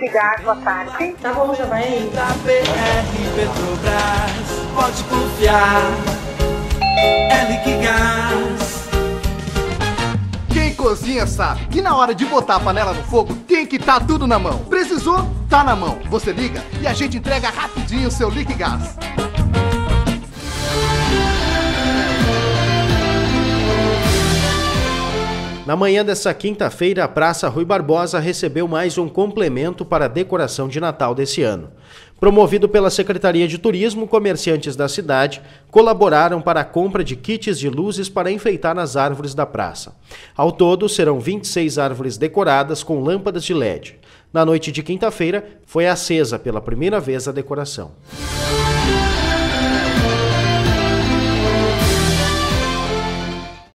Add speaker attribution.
Speaker 1: Liquigás, boa tarde.
Speaker 2: Tá bom, já vai aí.
Speaker 3: Da BR Petrobras, pode confiar. É Liquigás.
Speaker 4: Quem cozinha sabe que na hora de botar a panela no fogo tem que estar tudo na mão. Precisou? Tá na mão. Você liga e a gente entrega rapidinho o seu Liquigás.
Speaker 5: Na manhã dessa quinta-feira, a Praça Rui Barbosa recebeu mais um complemento para a decoração de Natal desse ano. Promovido pela Secretaria de Turismo, comerciantes da cidade colaboraram para a compra de kits de luzes para enfeitar as árvores da praça. Ao todo, serão 26 árvores decoradas com lâmpadas de LED. Na noite de quinta-feira, foi acesa pela primeira vez a decoração.